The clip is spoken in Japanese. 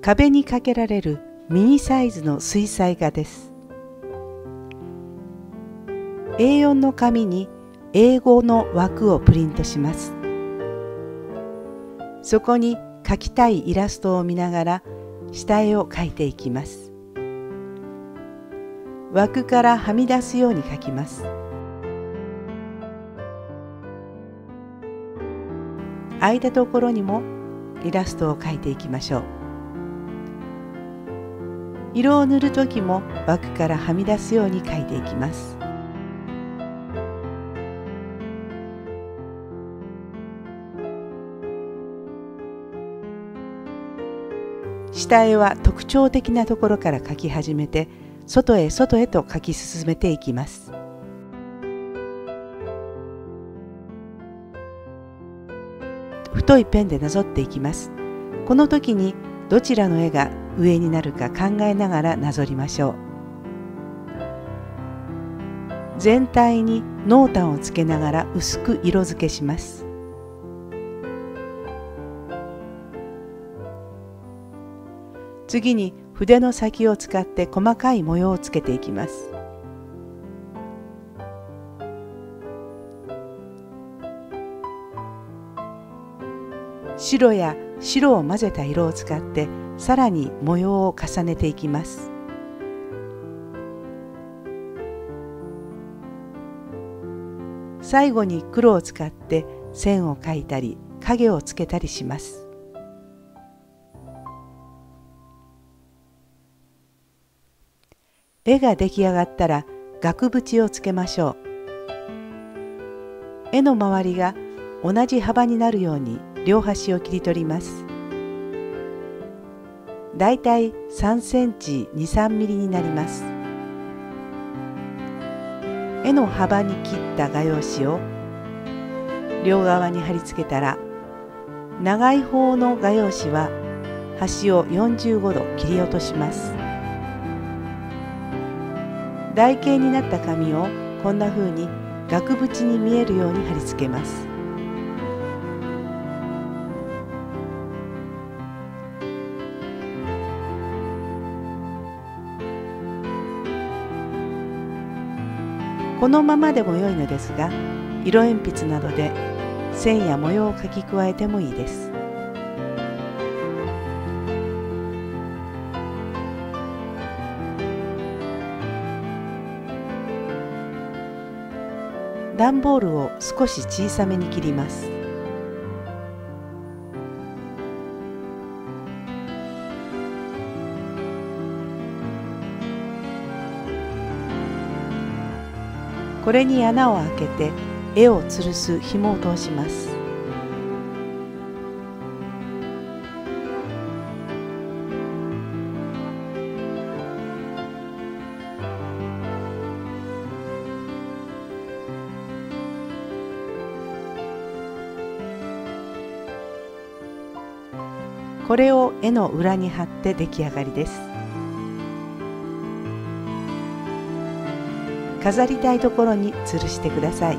壁にかけられるミニサイズの水彩画です。A4 の紙に英語の枠をプリントします。そこに描きたいイラストを見ながら下絵を描いていきます。枠からはみ出すように描きます。空いたところにもイラストを描いていきましょう。色を塗る時も枠からはみ出すように描いていきます。下絵は特徴的なところから描き始めて外へ外へと描き進めていきます。太いペンでなぞっていきます。この時にどちらの絵が上になるか考えながらなぞりましょう。全体に濃淡をつけながら薄く色付けします。次に筆の先を使って細かい模様をつけていきます。白や白を混ぜた色を使ってさらに模様を重ねていきます。最後に黒を使って線を描いたり影をつけたりします。絵が出来上がったら額縁をつけましょう。絵の周りが同じ幅になるように両端を切り取ります。だいたい3センチ2、3ミリになります。絵の幅に切った画用紙を両側に貼り付けたら長い方の画用紙は端を45度切り落とします。台形になった紙をこんな風に額縁に見えるように貼り付けます。このままでも良いのですが色鉛筆などで線や模様を描き加えてもいいです。段ボールを少し小さめに切ります。これに穴を開けて絵を吊るす紐を通します。これを絵の裏に貼って出来上がりです。飾りたいところに吊るしてください。